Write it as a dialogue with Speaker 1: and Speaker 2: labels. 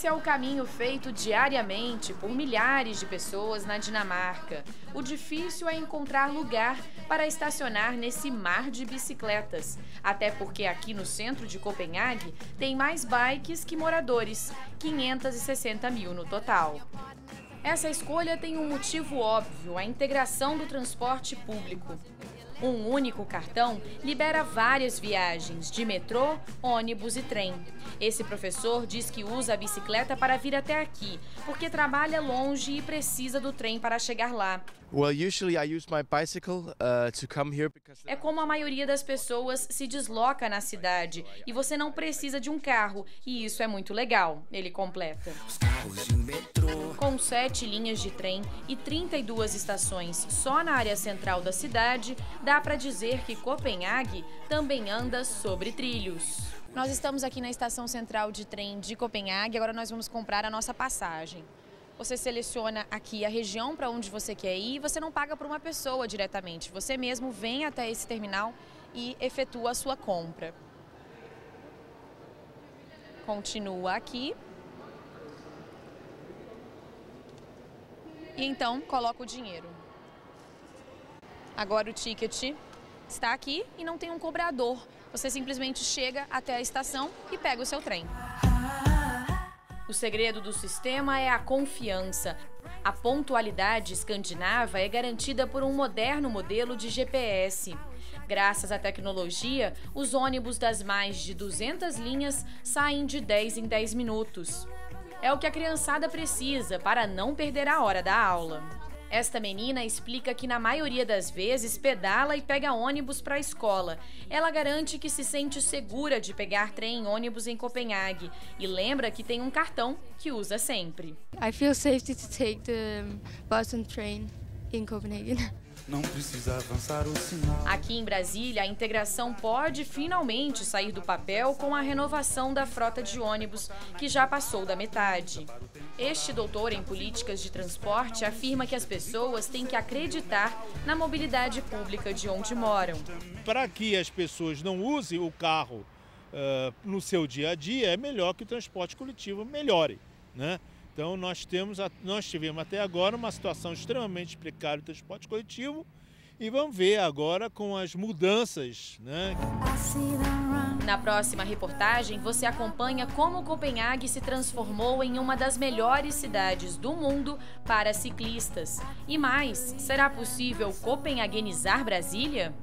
Speaker 1: Esse é o caminho feito diariamente por milhares de pessoas na Dinamarca. O difícil é encontrar lugar para estacionar nesse mar de bicicletas. Até porque aqui no centro de Copenhague tem mais bikes que moradores 560 mil no total. Essa escolha tem um motivo óbvio: a integração do transporte público. Um único cartão libera várias viagens de metrô, ônibus e trem. Esse professor diz que usa a bicicleta para vir até aqui, porque trabalha longe e precisa do trem para chegar lá.
Speaker 2: Uh,
Speaker 1: É como a maioria das pessoas se desloca na cidade e você não precisa de um carro, e isso é muito legal, ele completa. Com sete linhas de trem e 32 estações só na área central da cidade, dá para dizer que Copenhague também anda sobre trilhos. Nós estamos aqui na estação central de trem de Copenhague, agora nós vamos comprar a nossa passagem. Você seleciona aqui a região para onde você quer ir e você não paga por uma pessoa diretamente. Você mesmo vem até esse terminal e efetua a sua compra. Continua aqui. E então coloca o dinheiro. Agora o ticket está aqui e não tem um cobrador. Você simplesmente chega até a estação e pega o seu trem. O segredo do sistema é a confiança. A pontualidade escandinava é garantida por um moderno modelo de GPS. Graças à tecnologia, os ônibus das mais de 200 linhas saem de 10 em 10 minutos. É o que a criançada precisa para não perder a hora da aula. Esta menina explica que na maioria das vezes pedala e pega ônibus para a escola. Ela garante que se sente segura de pegar trem e ônibus em Copenhague e lembra que tem um cartão que usa sempre.
Speaker 3: I feel safety to take the and train in Copenhagen.
Speaker 4: Não precisa avançar o sinal.
Speaker 1: Aqui em Brasília, a integração pode finalmente sair do papel com a renovação da frota de ônibus, que já passou da metade. Este doutor em políticas de transporte afirma que as pessoas têm que acreditar na mobilidade pública de onde moram.
Speaker 5: Para que as pessoas não usem o carro uh, no seu dia a dia, é melhor que o transporte coletivo melhore. Né? Então nós temos, nós tivemos até agora uma situação extremamente precária do transporte coletivo e vamos ver agora com as mudanças. Né?
Speaker 1: Na próxima reportagem, você acompanha como Copenhague se transformou em uma das melhores cidades do mundo para ciclistas. E mais, será possível copenhaguenizar Brasília?